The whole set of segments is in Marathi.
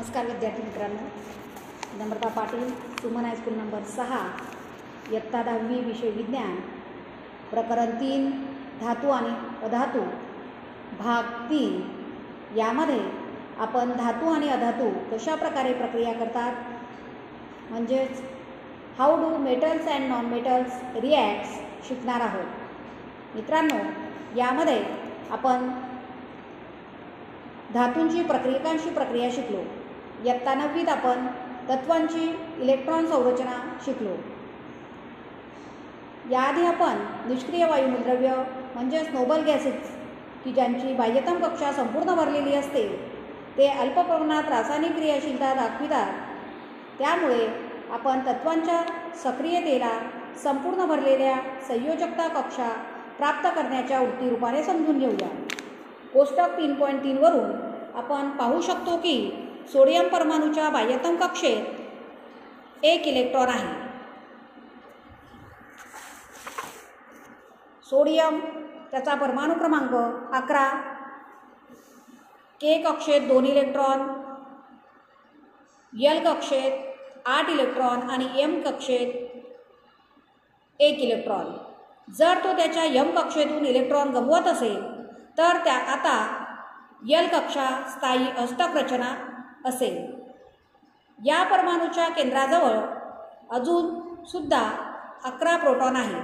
नमस्कार विद्यार्थी मित्रांनो. Namrata Patil Suman high school number सहा इयत्ता दहावी विषय विज्ञान प्रकरण तीन धातू आणि अधातू भाग तीन. यामध्ये आपण धातू आणि अधातू कशा प्रकारे प्रक्रिया करतात? म्हणजेच how do metals and non metals reacts शिकणार आहोत? मित्रांनो यामध्ये आपण धातूंची प्रक्रियकांशी प्रक्रिया शिकलो. इयत्ता नववीत आपण तत्वांची इलेक्ट्रॉन संरचना शिकलो. याआधी आपण निष्क्रिय वायुमूलद्रव्य म्हणजेच नोबल गॅसेस की ज्यांची बाह्यतम कक्षा संपूर्ण भरलेली असते ते अल्प प्रमाणात रासायनिक क्रियाशीलता दाखवितात. त्यामुळे आपण तत्वांच्या सक्रियतेला संपूर्ण भरलेल्या संयोजकता कक्षा प्राप्त करण्याच्या वृत्तीरूपाने समजून घेऊया. कोष्टक तीन पॉईंट तीनवरून आपण पाहू शकतो की सोडियम परमाणूच्या बाह्यतम कक्षेत एक इलेक्ट्रॉन आहे. सोडियम त्याचा परमाणू क्रमांक अकरा. के कक्षेत दोन इलेक्ट्रॉन यल कक्षेत आठ इलेक्ट्रॉन आणि एम कक्षेत एक इलेक्ट्रॉन. जर तो त्याच्या यम कक्षेतून इलेक्ट्रॉन गमवत असेल तर त्या आता यल कक्षा स्थायी अष्टक रचना असेल. या परमाणूच्या केंद्राजवळ अजूनसुद्धा अकरा प्रोटॉन आहे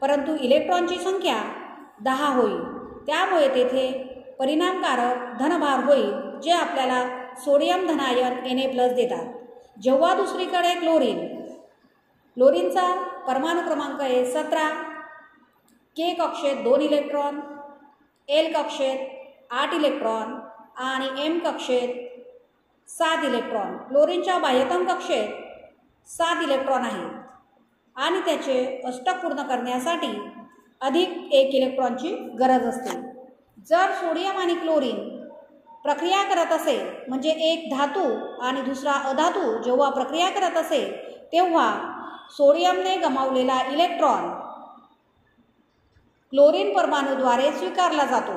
परंतु इलेक्ट्रॉनची संख्या दहा होईल. त्यामुळे तेथे परिणामकारक धनभार होईल जे आपल्याला सोडियम धनायन एन ए प्लस देतात. जेव्हा दुसरीकडे क्लोरीन क्लोरीनचा परमाणु क्रमांक आहे सतरा के कक्षेत दोन इलेक्ट्रॉन एल कक्षेत आठ इलेक्ट्रॉन आणि एम कक्षेत सात इलेक्ट्रॉन. क्लोरीनच्या बाह्यतम कक्षेत सात इलेक्ट्रॉन आहेत. आणि त्याचे अष्टक पूर्ण करण्यासाठी अधिक एक इलेक्ट्रॉनची गरज असते. जर सोडियम आणि क्लोरीन प्रक्रिया करत असेल म्हणजे एक धातू आणि दुसरा अधातू जेव्हा प्रक्रिया करत असेल तेव्हा सोडियमने गमावलेला इलेक्ट्रॉन क्लोरीन परमाणूद्वारे स्वीकारला जातो.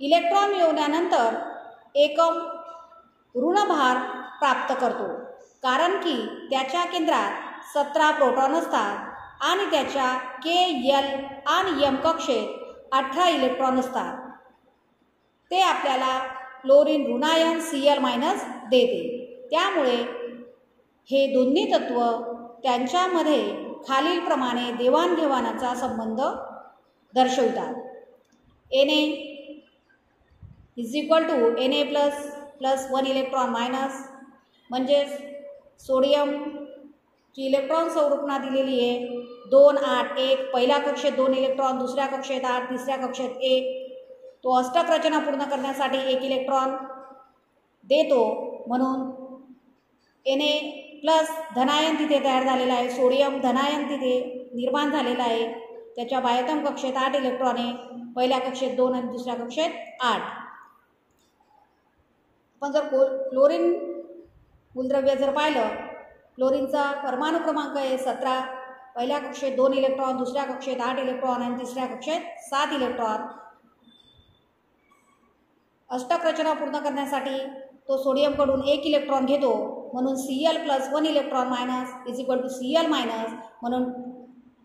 इलेक्ट्रॉन मिळवल्यानंतर एकम ऋणभार प्राप्त करतो. कारण की त्याच्या केंद्रात सतरा प्रोटॉन असतात आणि त्याच्या के यल आणि यम कक्षेत अठरा इलेक्ट्रॉन असतात. ते आपल्याला क्लोरीन ऋणायन सी एल मायनस देते. त्यामुळे हे दोन्ही तत्त्व त्यांच्यामध्ये खालीलप्रमाणे देवाणघेवाणाचा संबंध दर्शवितात. एने is equal to N A plus plus one electron minus म्हणजेच सोडियमची इलेक्ट्रॉन स्वरूपना दिलेली आहे दोन आठ एक पहिल्या कक्षेत दोन इलेक्ट्रॉन दुसऱ्या कक्षेत आठ तिसऱ्या कक्षेत एक. तो अष्टक रचना पूर्ण करण्यासाठी एक इलेक्ट्रॉन देतो म्हणून एन ए प्लस धनायन तिथे तयार झालेला आहे सोडियम धनायन तिथे निर्माण झालेला आहे. त्याच्या बाह्यतम कक्षेत आठ इलेक्ट्रॉन आहे पहिल्या कक्षेत दोन आणि दुसऱ्या कक्षेत आठ. पण जर को क्लोरीन मूलद्रव्य जर पाहिलं क्लोरीनचा परमाणु क्रमांक आहे सतरा पहिल्या कक्षेत दोन इलेक्ट्रॉन दुसऱ्या कक्षेत आठ इलेक्ट्रॉन आणि तिसऱ्या कक्षेत सात इलेक्ट्रॉन. अष्टक रचना पूर्ण करण्यासाठी तो सोडियमकडून एक इलेक्ट्रॉन घेतो म्हणून C L plus one electron minus is equal to C L minus म्हणून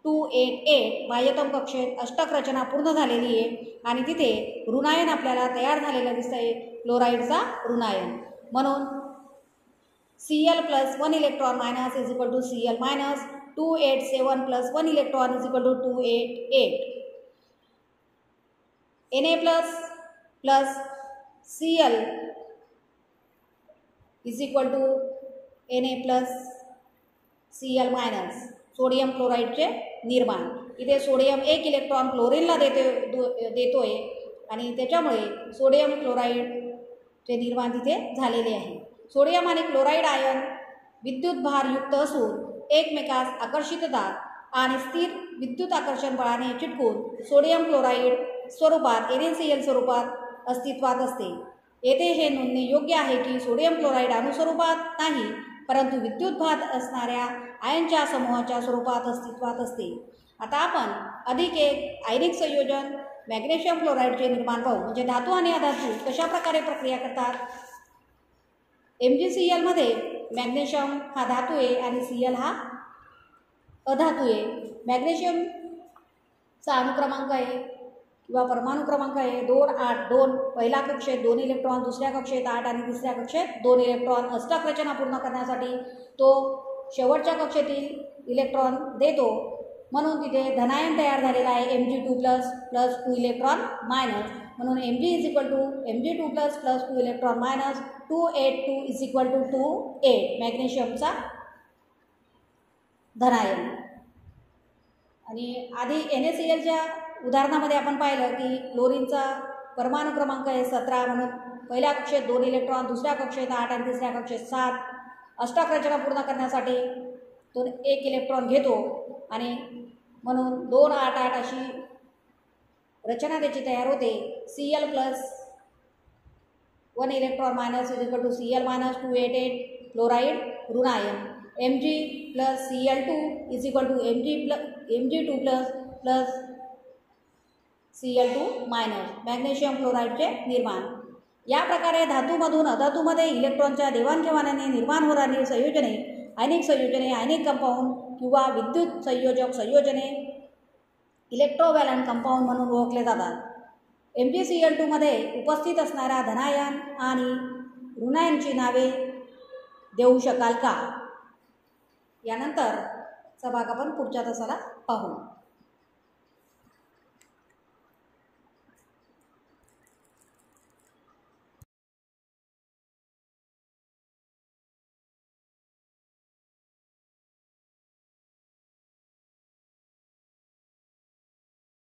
टू एट एट बाह्यतम कक्षेत अष्टक रचना पूर्ण झालेली आहे. आणि तिथे ऋणायन आपल्याला तयार झालेलं दिसतं आहे क्लोराईडचा ऋणायन. म्हणून C L plus one electron minus is equal to C L minus two eight seven plus one electron is equal to two eight eight N A plus plus C L is equal to N A plus C L minus sodium क्लोराईडचे निर्माण. इथे सोडियम एक इलेक्ट्रॉन क्लोरीनला देते दो देतो आहे आणि त्याच्यामुळे सोडियम क्लोराईड चे निर्माण तिथे झालेले आहे. सोडियम आणि क्लोराईड आयन विद्युत भारयुक्त असून एकमेकास आकर्षिततात आणि स्थिर विद्युत आकर्षण बळाने चिटकून सोडियम क्लोराईड स्वरूपात एन एल स्वरूपात अस्तित्वात असते. येथे हे नोंदणे योग्य आहे की सोडियम क्लोराईड अणुस्वरूपात नाही परंतु विद्युत भात असणाऱ्या आयनच्या समूहाच्या स्वरूपात अस्तित्वात असते. आता आपण अधिक एक आयनिक संयोजन मॅग्नेशियम क्लोराईडचे निर्माण भाऊ म्हणजे धातू आणि अधातू कशा प्रकारे प्रक्रिया करतात? एम जी सी एलमध्ये मॅग्नेशियम हा धातू आहे आणि सी एल हा अधातू आहे. मॅग्नेशियमचा अनुक्रमांक आहे किंवा परमाणु क्रमांक आहे दोन आठ दोन पहिल्या कक्षेत दोन इलेक्ट्रॉन दुसऱ्या कक्षेत आठ आणि तिसऱ्या कक्षेत दोन इलेक्ट्रॉन अष्टक रचना पूर्ण करण्यासाठी तो शेवटच्या कक्षेतील इलेक्ट्रॉन देतो. म्हणून तिथे धनायन तयार झालेला आहे M G two plus plus two electron minus म्हणून M G is equal to M G two plus plus two electron minus two eight two is equal to two eight मॅग्नेशियमचा धनायन. आणि आधी एन एस सी एलच्या उदाहरणामध्ये आपण पाहिलं की क्लोरीनचा परमाणु क्रमांक आहे सतरा म्हणून पहिल्या कक्षेत दोन इलेक्ट्रॉन दुसऱ्या कक्षेत आठ आणि तिसऱ्या कक्षेत सात. अष्टक रचना पूर्ण करण्यासाठी तो एक इलेक्ट्रॉन घेतो आणि म्हणून दोन आठ आठ अशी रचना त्याची तयार होते. C L plus one electron minus is equal to C L minus two eight eight chloride ऋणायन M G plus C L two is equal to M G plus M G two plus plus C L two minus magnesium क्लोराईडचे निर्माण. या प्रकारे धातूमधून अधातूमध्ये इलेक्ट्रॉनच्या देवाणघेवाणाने निर्माण होणारी संयोजने अनेक संयोजने अनेक कंपाऊंड किंवा विद्युत संयोजक संयोजने इलेक्ट्रोवॅलंट कंपाऊंड म्हणून ओळखले जातात. एम जी सी एल टूमध्ये उपस्थित असणाऱ्या धनायन आणि ऋणायनची नावे देऊ शकाल का? यानंतर सहभाग भाग आपण पुढच्या तासाला पाहू.